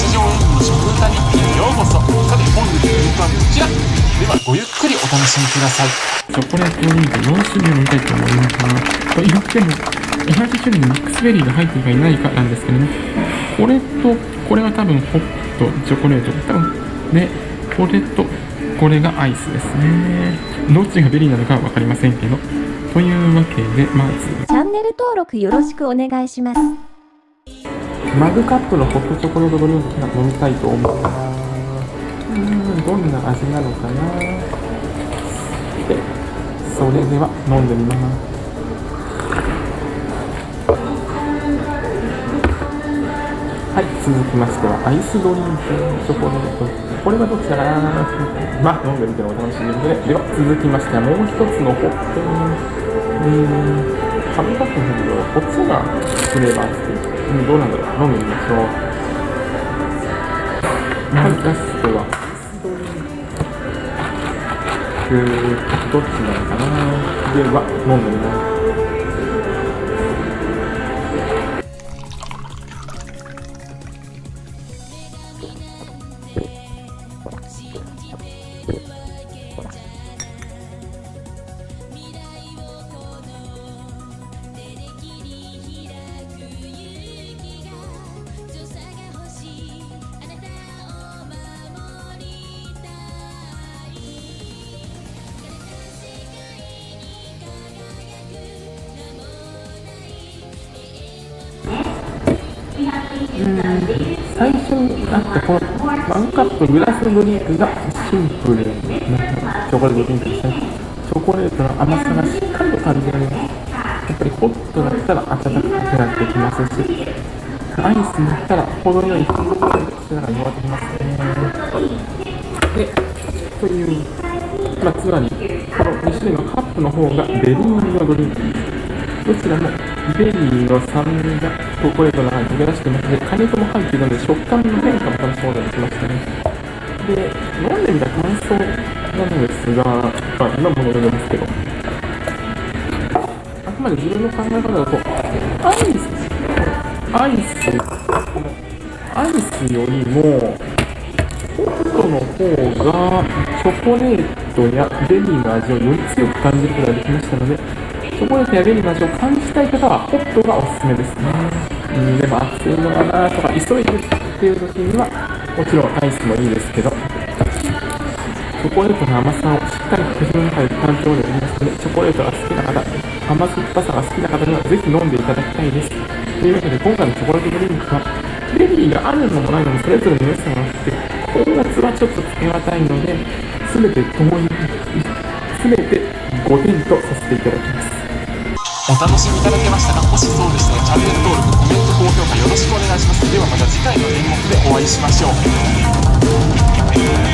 日常演技の食歌日記へようこそ。さて本日のイベントはこちら。ではごゆっくりお楽しみください。チョコレートドリンク4種類飲みたいと思いますと言っても同じ種類にミックスベリーが入っているかいないかなんですけどね。これとこれは多分ホットチョコレート多分でこれとこれがアイスですね。どっちがベリーなのかは分かりませんけど。というわけでまずチャンネル登録よろしくお願いします。マグカップのホットチョコレートドリンクが飲みたいと思いますうんどんな味なのかな。でそれでは飲んでみます。はい続きましてはアイスドリンクチョコレート。これはどっちかな。まあ飲んでみてのお楽しみででは続きましてはもう一つのホットうーん紙パックのけどこっちがフレーバー付きうんどうなんだろう？飲んでみましょう。はい。ラストは。うーんどっちなのかな？では飲んでみます最初にあったこのワンカップグラスドリンクがシンプルなチョコレートドリンクですねチョコレートの甘さがしっかりと感じられますやっぱりホットだったら温かくなってきます。しアイスだったら程よいフルーツ力が弱ってきます。ねでというまあ、つまりこの2種類のカップの方がベリーのドリンクですどちらもベリーの酸味がチョコレートの中に溶け出してますので、果肉も入っているので食感の変化も楽しむことができましたね。で、飲んでみた感想なんですが、まあ、今も飲んでますけど、あくまで自分の考え方だと、アイス、アイス、アイスよりも、ホットの方がチョコレートやベリーの味をより強く感じることができましたので、チョコレートやベリーの味を感じたい方はホットがおすすめですね。うん、でも暑いのかなとか、急いでるっていう時には、もちろんアイスもいいですけど、チョコレートの甘さをしっかり口の中で感じることができますので、チョコレートが好きな方、甘酸っぱさが好きな方にはぜひ飲んでいただきたいです。というわけで、今回のチョコレートドリンクは、ベリーがあるのもないのもそれぞれの良さがあって、今月はちょっとつけがたいので、すべてともに、すべて5点とさせていただきます。お楽しみいただけましたかもしそうでしたらチャンネル登録コメント高評価よろしくお願いします。ではまた次回の演目でお会いしましょう。